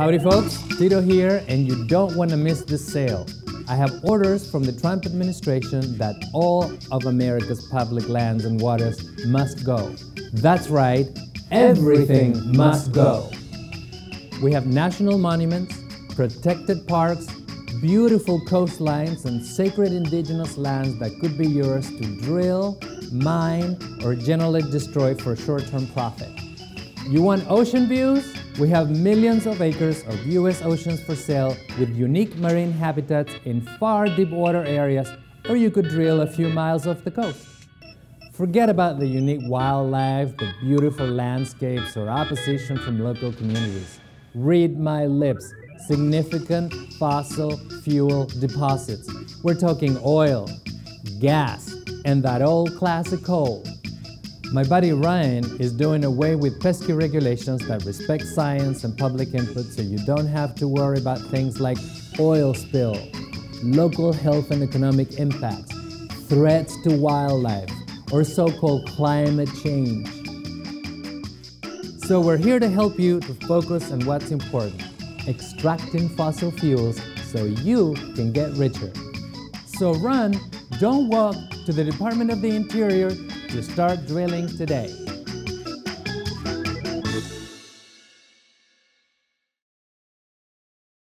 Howdy folks, Tito here, and you don't want to miss this sale. I have orders from the Trump administration that all of America's public lands and waters must go. That's right, everything must go. We have national monuments, protected parks, beautiful coastlines, and sacred indigenous lands that could be yours to drill, mine, or generally destroy for short term profit. You want ocean views? We have millions of acres of U.S. oceans for sale with unique marine habitats in far deep water areas, or you could drill a few miles off the coast. Forget about the unique wildlife, the beautiful landscapes, or opposition from local communities. Read my lips significant fossil fuel deposits. We're talking oil, gas, and that old classic coal. My buddy Ryan is doing away with pesky regulations that respect science and public input so you don't have to worry about things like oil spill, local health and economic impacts, threats to wildlife, or so called climate change. So we're here to help you to focus on what's important extracting fossil fuels so you can get richer. So run, don't walk to the Department of the Interior to start drilling today.